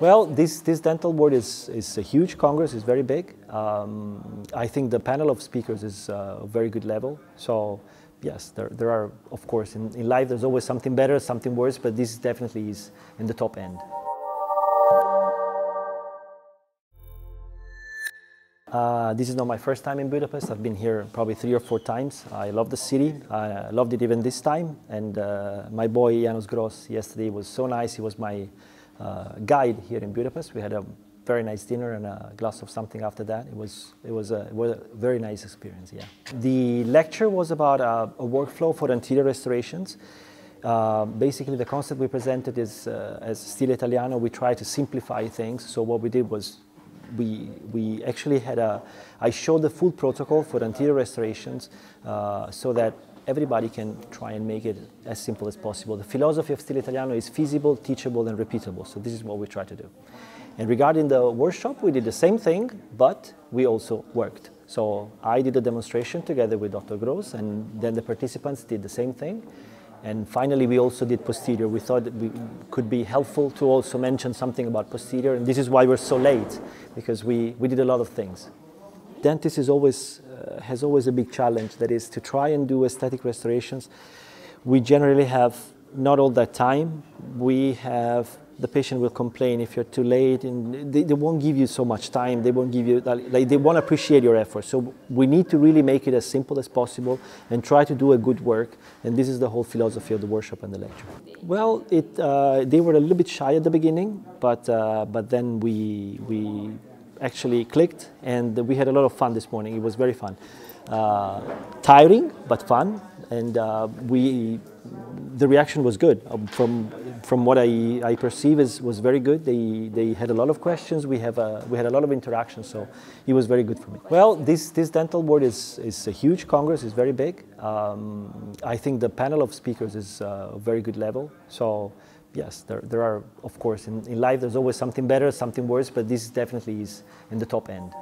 Well, this, this Dental World is, is a huge congress, it's very big. Um, I think the panel of speakers is uh, a very good level. So, yes, there, there are, of course, in, in life there's always something better, something worse, but this definitely is in the top end. Uh, this is not my first time in Budapest. I've been here probably three or four times. I love the city. I loved it even this time. And uh, my boy Janos Gross yesterday was so nice. He was my uh, guide here in Budapest. We had a very nice dinner and a glass of something after that. It was, it was, a, it was a very nice experience, yeah. The lecture was about a, a workflow for anterior restorations. Uh, basically, the concept we presented is, uh, as Stile Italiano, we try to simplify things. So what we did was we, we actually had a, I showed the full protocol for anterior restorations uh, so that everybody can try and make it as simple as possible. The philosophy of Stile Italiano is feasible, teachable, and repeatable. So this is what we try to do. And regarding the workshop, we did the same thing, but we also worked. So I did a demonstration together with Dr. Gross, and then the participants did the same thing. And finally, we also did posterior. We thought it could be helpful to also mention something about posterior, and this is why we're so late, because we, we did a lot of things. Dentist is always, has always a big challenge, that is to try and do aesthetic restorations. We generally have not all that time. We have the patient will complain if you're too late and they, they won't give you so much time they won't give you like they won't appreciate your effort so we need to really make it as simple as possible and try to do a good work and this is the whole philosophy of the workshop and the lecture well it uh, they were a little bit shy at the beginning but uh, but then we we actually clicked and we had a lot of fun this morning it was very fun uh, tiring but fun and uh, we the reaction was good um, from from what I, I perceive is was very good. They they had a lot of questions. We have a, we had a lot of interaction, so it was very good for me. Well, this this Dental World is is a huge congress. It's very big. Um, I think the panel of speakers is uh, a very good level. So yes, there there are of course in, in life there's always something better, something worse, but this definitely is in the top end.